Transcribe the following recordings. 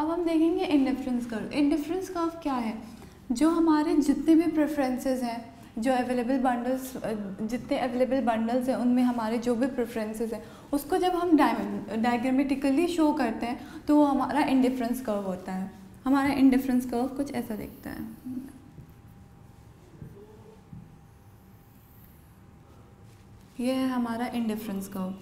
अब हम देखेंगे इंडिफरेंस कर्व इंडिफरेंस कर्व क्या है? जो हमारे जितने भी प्रेफरेंसेस हैं, जो अवेलेबल बंडल्स जितने अवेलेबल बंडल्स हैं, उनमें हमारे जो भी प्रेफरेंसेस हैं, उसको जब हम डायग्रामेटिकली शो करते हैं तो वो हमारा इंडिफरेंस कर्व होता है. हमारा इंडिफरेंस कर्व कुछ ऐसा दिखता है. ये है हमारा इंडिफरेंस कर्व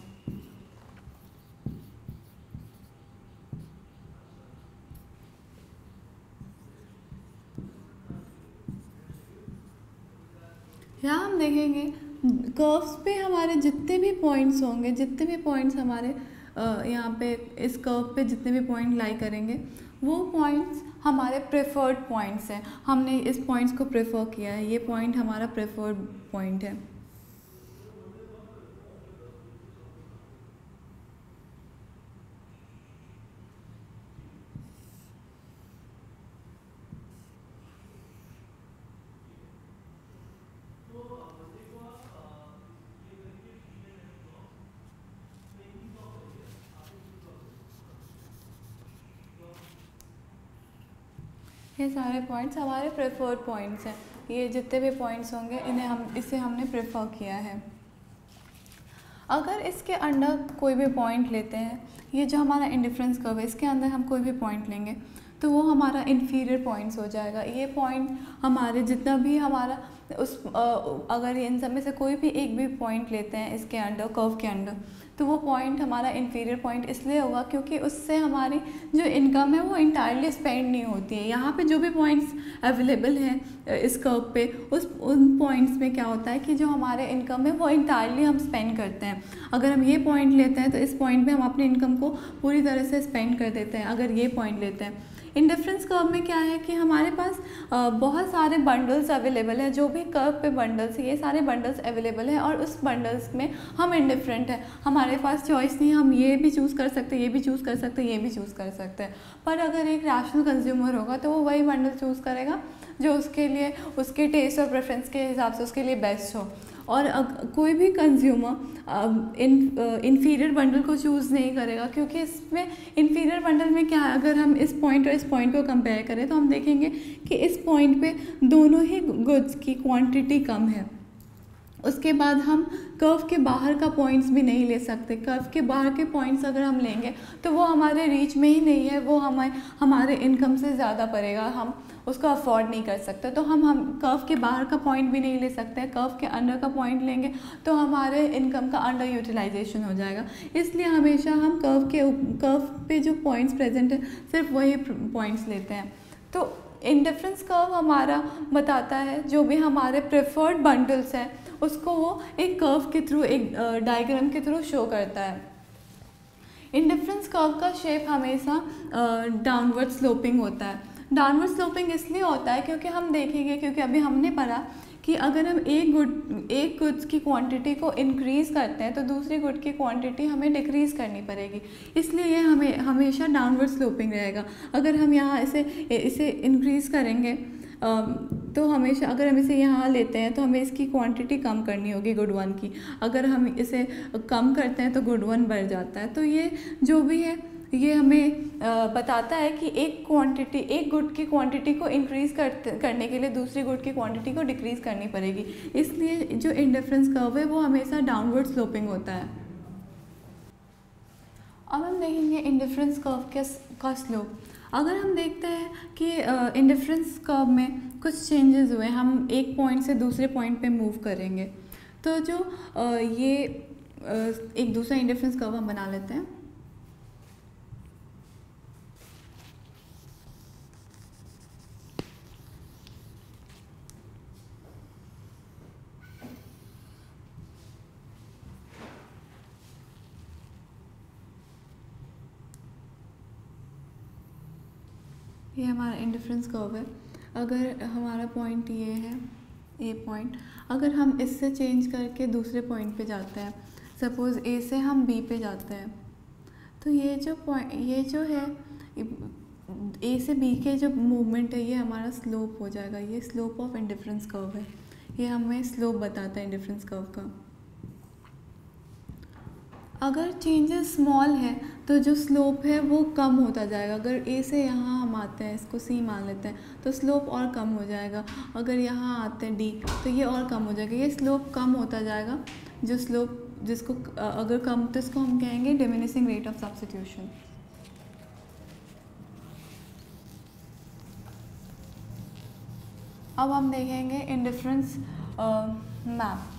यहाँ हम देखेंगे। कर्व्स पे हमारे जितने भी पॉइंट्स होंगे, जितने भी पॉइंट्स हमारे यहाँ पे इस कर्व पे जितने भी पॉइंट लाई करेंगे, वो पॉइंट्स हमारे प्रेफर्ड पॉइंट्स हैं। हमने इस पॉइंट्स को प्रेफर किया है। ये पॉइंट हमारा प्रेफर्ड पॉइंट है। ये सारे पॉइंट्स हमारे प्रेफर्ड पॉइंट्स हैं। ये जितने भी पॉइंट्स होंगे, इन्हें हम, इसे हमने प्रेफर किया है। अगर इसके अंडर कोई भी पॉइंट लेते हैं, ये जो हमारा इंडिफरेंस कर्व है, इसके अंदर हम कोई भी पॉइंट लेंगे तो वो हमारा इन्फीरियर पॉइंट्स हो जाएगा। ये पॉइंट हमारे जितना भी हमारा, उस अगर इन सब में से कोई भी एक भी पॉइंट लेते हैं इसके अंडर कर्व के अंडर तो वो पॉइंट हमारा इन्फीरियर पॉइंट इसलिए होगा क्योंकि उससे हमारी जो इनकम है वो इंटायरली स्पेंड नहीं होती है। यहाँ पे जो भी पॉइंट्स अवेलेबल हैं इस कर्व पे, उस, उन पॉइंट्स में क्या होता है कि जो हमारे इनकम है वो इंटायरली हम स्पेंड करते हैं। अगर हम ये पॉइंट लेते हैं तो इस पॉइंट पे हम अपने इनकम को पूरी तरह से स्पेंड कर देते हैं, अगर ये पॉइंट लेते हैं। इंडिफरेंस कर्व में क्या है कि हमारे पास बहुत सारे बंडल्स अवेलेबल हैं, जो भी कर्व पे बंडल्स ये सारे बंडल्स अवेलेबल हैं और उस बंडल्स में हम इंडिफरेंट हैं। हमारे पास चॉइस नहीं, हम ये भी चूज़ कर सकते ये भी चूज़ कर सकते ये भी चूज़ कर सकते हैं। पर अगर एक रैशनल कंज्यूमर होगा तो वो वही बंडल चूज़ करेगा, जो उसके लिए, उसके टेस्ट और प्रेफरेंस के हिसाब से उसके लिए बेस्ट हो। और कोई भी कंज्यूमर इन इन्फीरियर बंडल को चूज़ नहीं करेगा, क्योंकि इसमें इन्फीरियर बंडल में क्या है, अगर हम इस पॉइंट और इस पॉइंट को कंपेयर करें तो हम देखेंगे कि इस पॉइंट पे दोनों ही गुड्स की क्वांटिटी कम है। उसके बाद हम कर्व के बाहर का पॉइंट्स भी नहीं ले सकते। कर्व के बाहर के पॉइंट्स अगर हम लेंगे तो वो हमारे रीच में ही नहीं है, वो हमारे हमारे इनकम से ज़्यादा पड़ेगा। हम उसको अफोर्ड नहीं कर सकते। तो हम हम कर्व के बाहर का पॉइंट भी नहीं ले सकते। कर्व के अंडर का पॉइंट लेंगे तो हमारे इनकम का अंडर यूटिलाइजेशन हो जाएगा। इसलिए हमेशा हम कर्व के कर्व पे जो पॉइंट्स प्रेजेंट हैं, सिर्फ़ वही पॉइंट्स लेते हैं। तो इंडिफरेंस कर्व हमारा बताता है, जो भी हमारे प्रेफर्ड बंडल्स हैं उसको वो एक कर्व के थ्रू एक डायग्राम के थ्रू शो करता है। इंडिफरेंस कर्व का शेप हमेशा डाउनवर्ड स्लोपिंग होता है। डाउनवर्ड स्लोपिंग इसलिए होता है क्योंकि हम देखेंगे, क्योंकि अभी हमने पढ़ा कि अगर हम एक गुड, एक गुड्स की क्वांटिटी को इंक्रीज़ करते हैं तो दूसरी गुड की क्वांटिटी हमें डिक्रीज़ करनी पड़ेगी। इसलिए ये हमें, हमेशा डाउनवर्ड स्लोपिंग रहेगा। अगर हम यहाँ इसे इसे इंक्रीज़ करेंगे तो हमेशा, अगर हम इसे यहाँ लेते हैं तो हमें इसकी क्वांटिटी कम करनी होगी गुड वन की। अगर हम इसे कम करते हैं तो गुड वन बढ़ जाता है। तो ये जो भी है ये हमें बताता है कि एक क्वांटिटी एक गुड की क्वांटिटी को इंक्रीज़ करते करने के लिए दूसरी गुड की क्वांटिटी को डिक्रीज़ करनी पड़ेगी। इसलिए जो इंडिफरेंस कर्व है, वो हमेशा डाउनवर्ड स्लोपिंग होता है। अब हम देखेंगे इंडिफरेंस कर्व के का स्लोप अगर हम देखते हैं कि इंडिफरेंस कर्व में कुछ चेंजेस हुए, हम एक पॉइंट से दूसरे पॉइंट पे मूव करेंगे तो जो ये एक दूसरा इंडिफरेंस कर्व हम बना लेते हैं। ये हमारा इंडिफरेंस कर्व है। अगर हमारा पॉइंट ये है ए पॉइंट अगर हम इससे चेंज करके दूसरे पॉइंट पे जाते हैं सपोज़ ए से हम बी पे जाते हैं तो ये जो पॉइंट ये जो है ए से बी के जो मूवमेंट है, ये हमारा स्लोप हो जाएगा। ये स्लोप ऑफ़ इंडिफरेंस कर्व है। ये हमें स्लोप बताता है इंडिफरेंस कर्व का। अगर चेंजेस स्मॉल है तो जो स्लोप है वो कम होता जाएगा। अगर ए से यहाँ हम आते हैं, इसको सी मान लेते हैं तो स्लोप और कम हो जाएगा। अगर यहाँ आते हैं डी तो ये और कम हो जाएगा। ये स्लोप कम होता जाएगा, जो स्लोप जिसको अगर कम तो इसको हम कहेंगे डिमिनिशिंग रेट ऑफ़ सब्सिट्यूशन अब हम देखेंगे इन डिफरेंस मैप